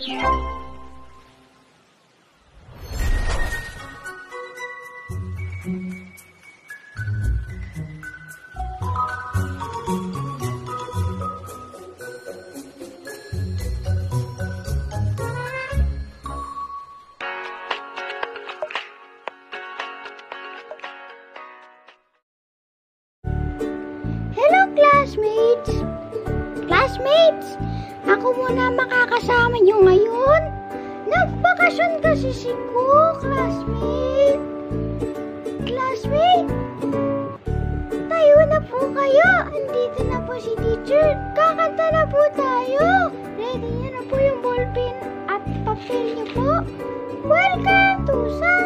Yeah. Makakasama nyo ngayon. Nagbakasyon kasi si ko, classmate. Classmate! Tayo na po kayo. Andito na po si teacher. Kakanta na po tayo. Ready nyo na po yung ballpen at papel nyo po. Welcome to Sunday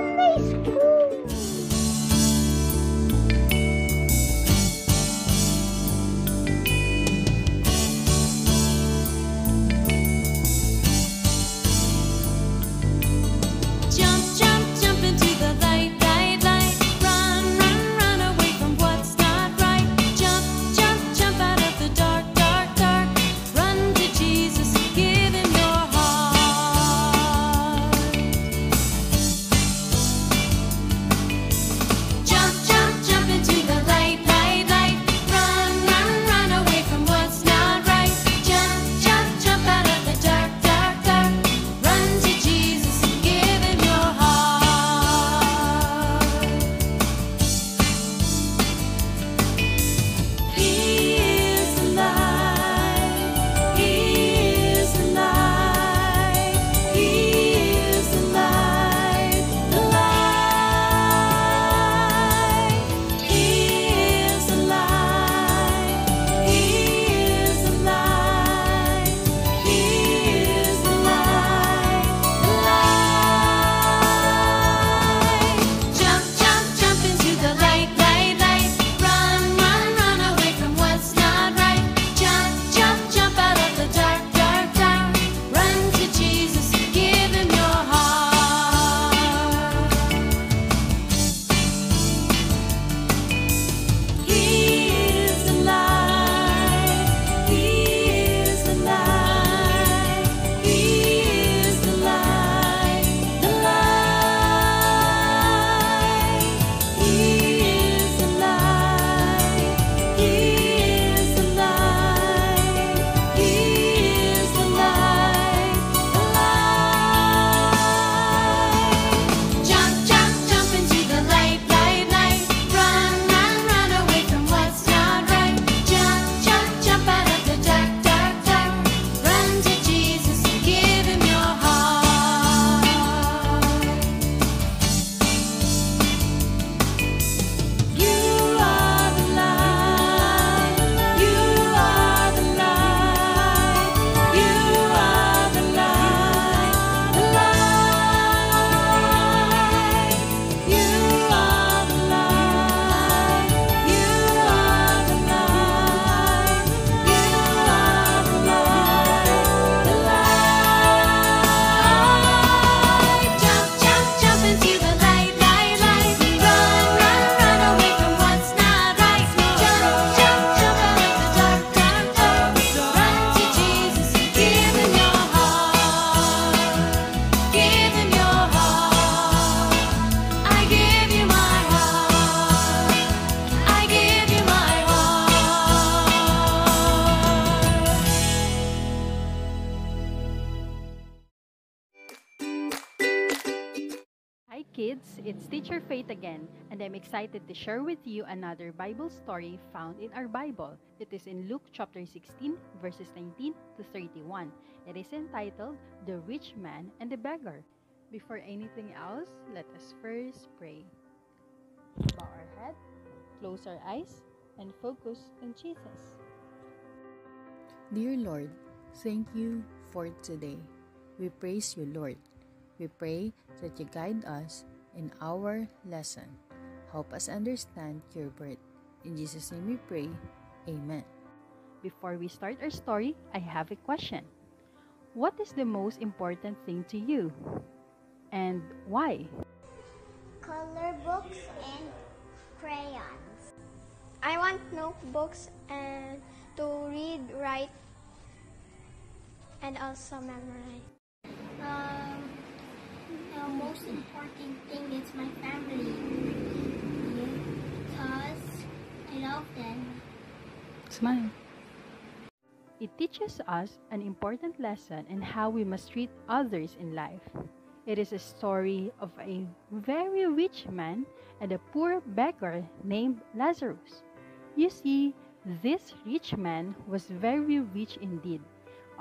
kids, it's Teacher Faith again, and I'm excited to share with you another Bible story found in our Bible. It is in Luke chapter 16, verses 19 to 31. It is entitled The Rich Man and the Beggar. Before anything else, let us first pray. Bow our head, close our eyes, and focus on Jesus. Dear Lord, thank you for today. We praise you, Lord. We pray that you guide us in our lesson. Help us understand your word. In Jesus' name we pray. Amen. Before we start our story, I have a question. What is the most important thing to you? And why? color books and crayons. I want notebooks and to read, write, and also memorize. Um, most important thing is my family. Because I love them. Smile. It teaches us an important lesson in how we must treat others in life. It is a story of a very rich man and a poor beggar named Lazarus. You see, this rich man was very rich indeed.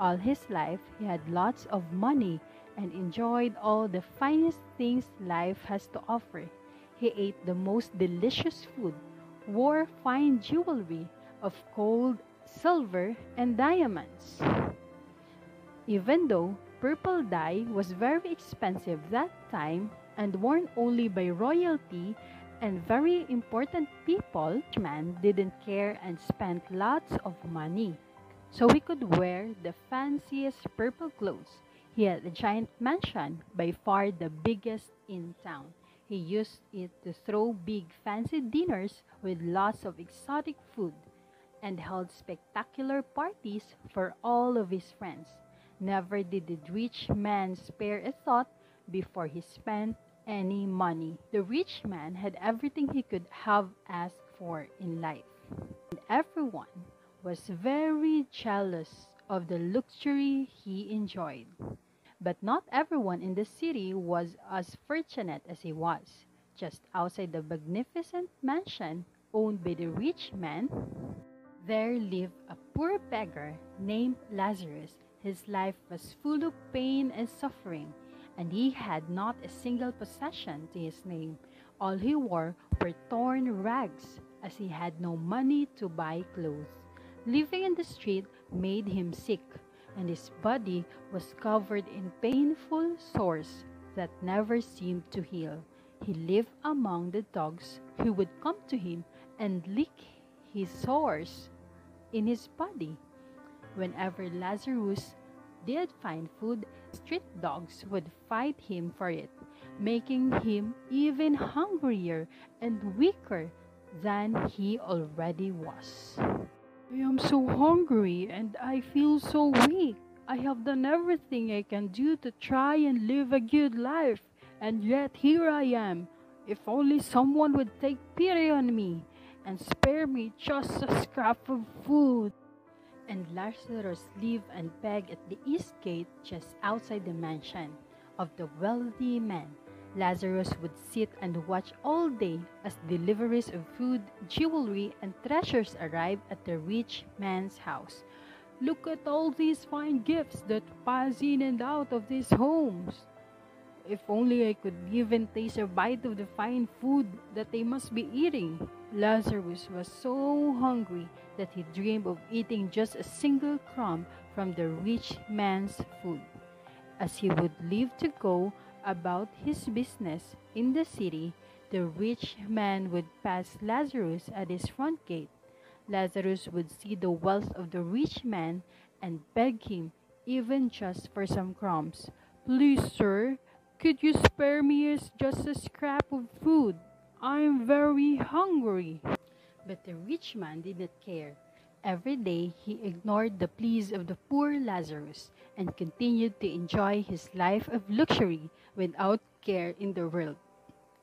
All his life, he had lots of money and enjoyed all the finest things life has to offer. He ate the most delicious food, wore fine jewelry of gold, silver, and diamonds. Even though purple dye was very expensive that time and worn only by royalty and very important people, man didn't care and spent lots of money. So he could wear the fanciest purple clothes. He had a giant mansion, by far the biggest in town. He used it to throw big fancy dinners with lots of exotic food and held spectacular parties for all of his friends. Never did the rich man spare a thought before he spent any money. The rich man had everything he could have asked for in life. And everyone was very jealous of the luxury he enjoyed. But not everyone in the city was as fortunate as he was. Just outside the magnificent mansion owned by the rich man, there lived a poor beggar named Lazarus. His life was full of pain and suffering, and he had not a single possession to his name. All he wore were torn rags, as he had no money to buy clothes. Living in the street made him sick, and his body was covered in painful sores that never seemed to heal. He lived among the dogs who would come to him and lick his sores in his body. Whenever Lazarus did find food, street dogs would fight him for it, making him even hungrier and weaker than he already was. I am so hungry and I feel so weak. I have done everything I can do to try and live a good life, and yet here I am. If only someone would take pity on me and spare me just a scrap of food. And Lazarus lived and begged at the east gate just outside the mansion of the wealthy man. Lazarus would sit and watch all day as deliveries of food, jewelry, and treasures arrived at the rich man's house. Look at all these fine gifts that pass in and out of these homes. If only I could even taste a bite of the fine food that they must be eating. Lazarus was so hungry that he dreamed of eating just a single crumb from the rich man's food. As he would leave to go about his business in the city, the rich man would pass Lazarus at his front gate. Lazarus would see the wealth of the rich man and beg him, even just for some crumbs. Please, sir, could you spare me just a scrap of food? I'm very hungry. But the rich man did not care. Every day he ignored the pleas of the poor Lazarus and continued to enjoy his life of luxury without care in the world.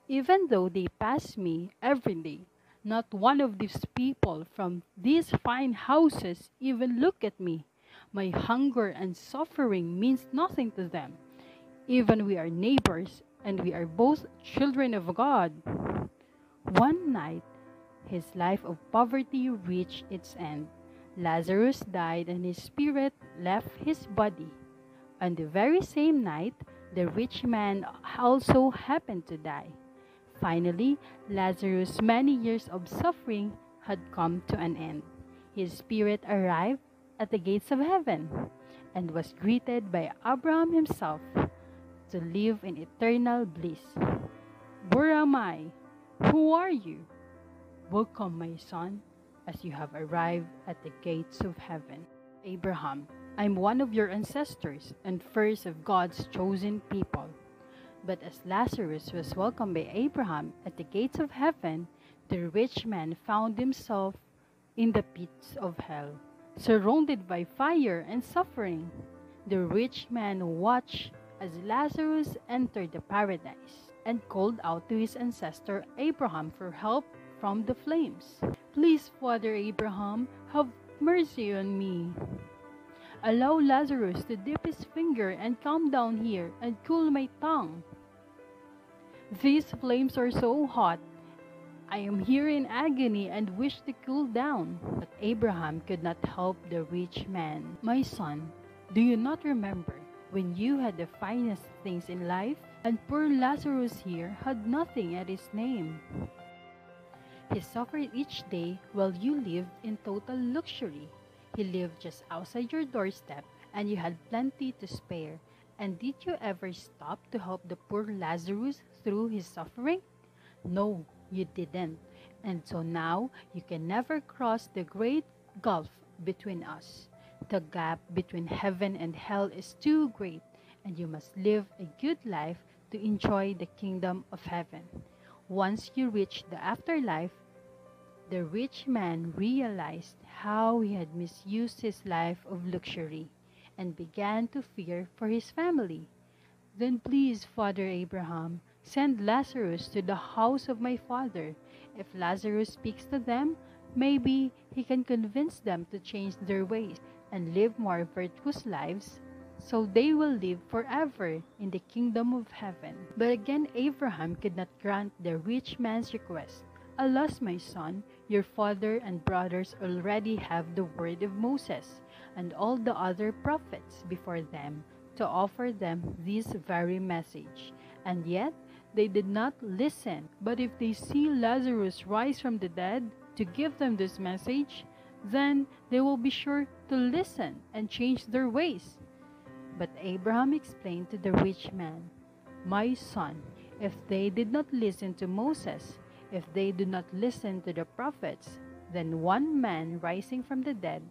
Even though they pass me every day, not one of these people from these fine houses even look at me. My hunger and suffering means nothing to them. Even we are neighbors and we are both children of God. One night, his life of poverty reached its end. Lazarus died and his spirit left his body. On the very same night, the rich man also happened to die. Finally, Lazarus' many years of suffering had come to an end. His spirit arrived at the gates of heaven and was greeted by Abraham himself to live in eternal bliss. Where am I? Who are you? Welcome, my son, as you have arrived at the gates of heaven. Abraham, I'm one of your ancestors and first of God's chosen people. But as Lazarus was welcomed by Abraham at the gates of heaven, the rich man found himself in the pits of hell, surrounded by fire and suffering. The rich man watched as Lazarus entered the paradise and called out to his ancestor Abraham for help from the flames. Please, Father Abraham, have mercy on me. Allow Lazarus to dip his finger and come down here and cool my tongue. These flames are so hot. I am here in agony and wish to cool down. But Abraham could not help the rich man. My son, do you not remember when you had the finest things in life and poor Lazarus here had nothing at his name? He suffered each day while you lived in total luxury. He lived just outside your doorstep and you had plenty to spare. And did you ever stop to help the poor Lazarus through his suffering? No, you didn't. And so now you can never cross the great gulf between us. The gap between heaven and hell is too great, and you must live a good life to enjoy the kingdom of heaven. Once you reach the afterlife, the rich man realized how he had misused his life of luxury and began to fear for his family. Then please, Father Abraham, send Lazarus to the house of my father. If Lazarus speaks to them, maybe he can convince them to change their ways and live more virtuous lives so they will live forever in the kingdom of heaven. But again, Abraham could not grant the rich man's request. Alas, my son, your father and brothers already have the word of Moses and all the other prophets before them to offer them this very message. And yet, they did not listen. But if they see Lazarus rise from the dead to give them this message, then they will be sure to listen and change their ways. But Abraham explained to the rich man, My son, if they did not listen to Moses, if they do not listen to the prophets, then one man rising from the dead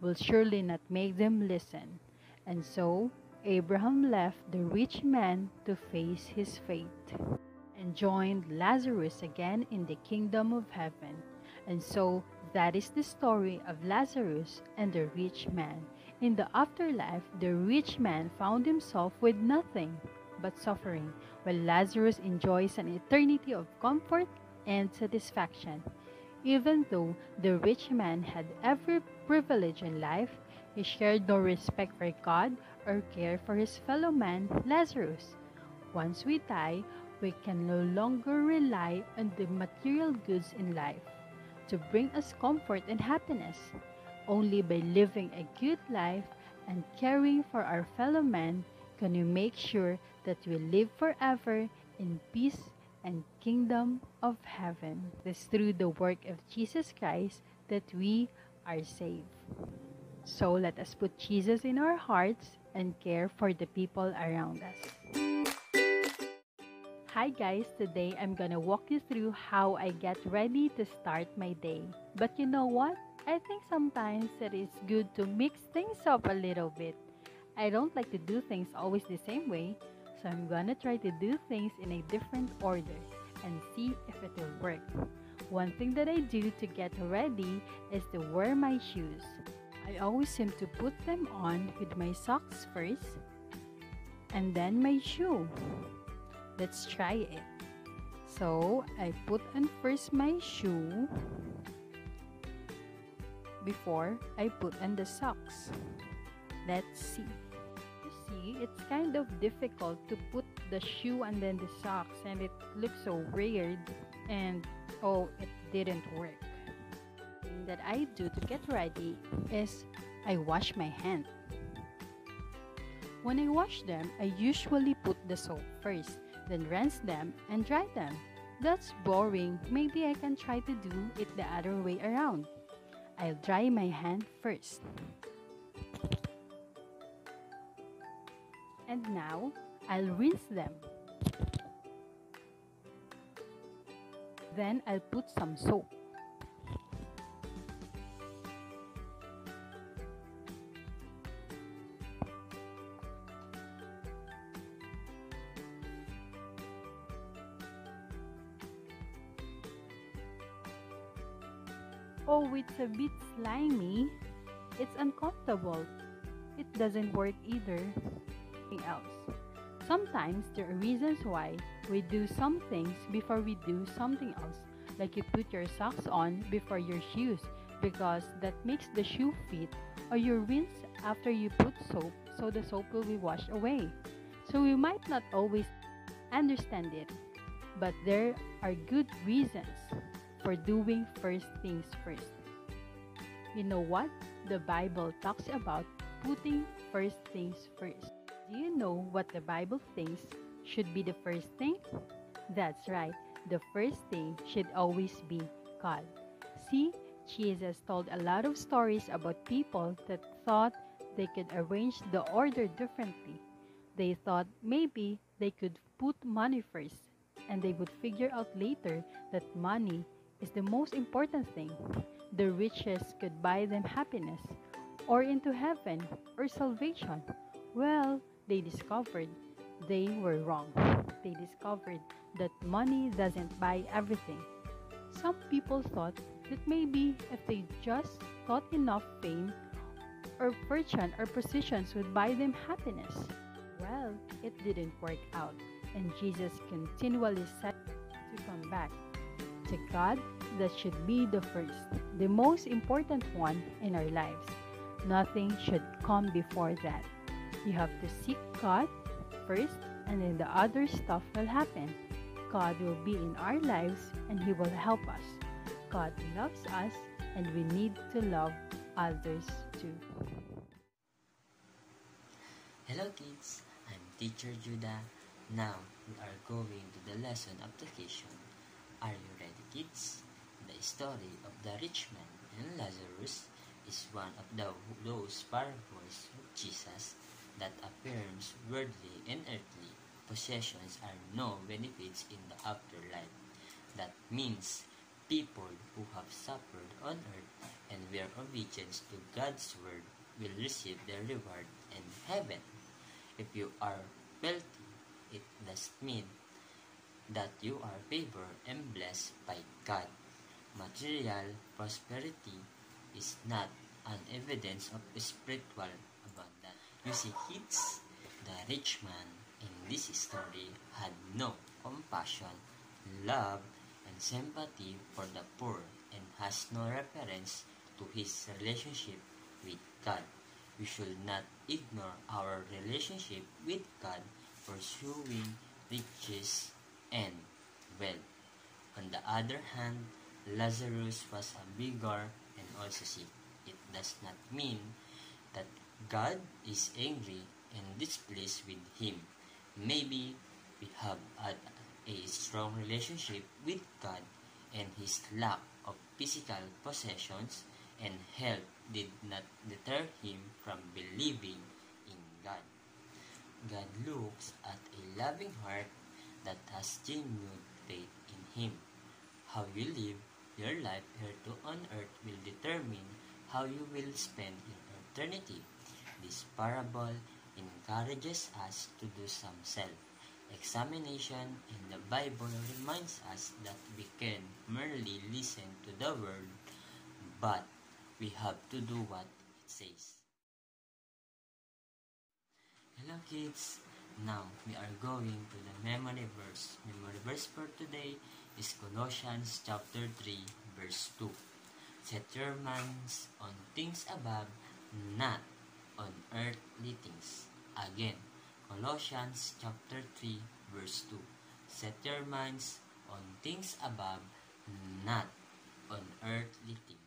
will surely not make them listen. And so Abraham left the rich man to face his fate and joined Lazarus again in the kingdom of heaven. And so that is the story of Lazarus and the rich man. In the afterlife, the rich man found himself with nothing but suffering, while Lazarus enjoys an eternity of comfort and satisfaction. Even though the rich man had every privilege in life, he shared no respect for God or care for his fellow man, Lazarus. Once we die, we can no longer rely on the material goods in life to bring us comfort and happiness. Only by living a good life and caring for our fellow man can we make sure that we live forever in peace and kingdom of heaven. It is through the work of Jesus Christ that we are saved. So let us put Jesus in our hearts and care for the people around us. Hi guys, today I'm gonna walk you through how I get ready to start my day. But you know what? I think sometimes it is good to mix things up a little bit. I don't like to do things always the same way, so I'm gonna try to do things in a different order and see if it will work. One thing that I do to get ready is to wear my shoes. I always seem to put them on with my socks first and then my shoe. Let's try it. So I put on first my shoe before I put on the socks. Let's see. You see, it's kind of difficult to put the shoe and then the socks, and it looks so weird. And oh, it didn't work. Thing that I do to get ready is I wash my hands. When I wash them, I usually put the soap first, then rinse them and dry them. That's boring. Maybe I can try to do it the other way around. I'll dry my hand first. And now, I'll rinse them. Then I'll put some soap. A bit slimy. It's uncomfortable. It doesn't work either. Else. Sometimes there are reasons why we do some things before we do something else, like you put your socks on before your shoes because that makes the shoe fit, or you rinse after you put soap so the soap will be washed away. So we might not always understand it, but there are good reasons for doing first things first. You know what? The Bible talks about putting first things first. Do you know what the Bible thinks should be the first thing? That's right. The first thing should always be God. See, Jesus told a lot of stories about people that thought they could arrange the order differently. They thought maybe they could put money first, and they would figure out later that money is the most important thing. The riches could buy them happiness, or into heaven, or salvation. Well, they discovered they were wrong. They discovered that money doesn't buy everything. Some people thought that maybe if they just got enough fame or fortune or positions would buy them happiness. Well, it didn't work out, and Jesus continually said to come back. To God, that should be the first, the most important one in our lives. Nothing should come before that. You have to seek God first, and then the other stuff will happen. God will be in our lives and He will help us. God loves us, and we need to love others too. Hello kids, I'm teacher Judah. Now we are going to the lesson application. Are you ready kids? The story of the rich man and Lazarus is one of the, those parables of Jesus that affirms worldly and earthly possessions are no benefits in the afterlife. That means people who have suffered on earth and were obedient to God's word will receive their reward in heaven. If you are wealthy, it does mean that you are favored and blessed by God. Material prosperity is not an evidence of spiritual abundance. You see, kids, the rich man in this story had no compassion, love, and sympathy for the poor and has no reference to his relationship with God. We should not ignore our relationship with God pursuing riches and wealth. On the other hand, Lazarus was a beggar and also sick. It does not mean that God is angry and displeased with him. Maybe we have had a strong relationship with God and his lack of physical possessions and health did not deter him from believing in God. God looks at a loving heart that has genuine faith in Him. How you live your life here to on earth will determine how you will spend your eternity. This parable encourages us to do some self examination in the Bible reminds us that we can merely listen to the word, but we have to do what it says. Hello kids! Now we are going to the memory verse. Memory verse for today is Colossians chapter 3 verse 2. Set your minds on things above, not on earthly things. Again, Colossians chapter 3 verse 2. Set your minds on things above, not on earthly things.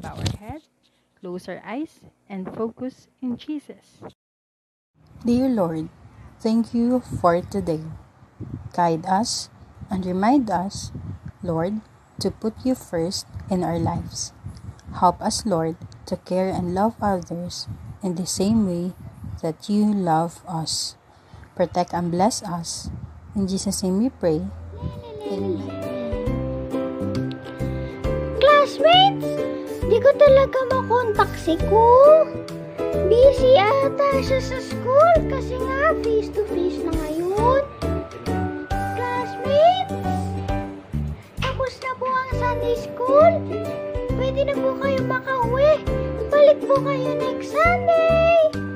Bow our head, close our eyes, and focus in Jesus. Dear Lord, thank you for today. Guide us and remind us, Lord, to put you first in our lives. Help us, Lord, to care and love others in the same way that you love us. Protect and bless us. In Jesus' name we pray. Amen. Classmates, di ko talaga makontak si Ku. Busy ata siya sa school kasi nga face-to-face na ngayon. Classmates, tapos na po ang Sunday school. Pwede na po kayo makauwi. Balik po kayo next Sunday.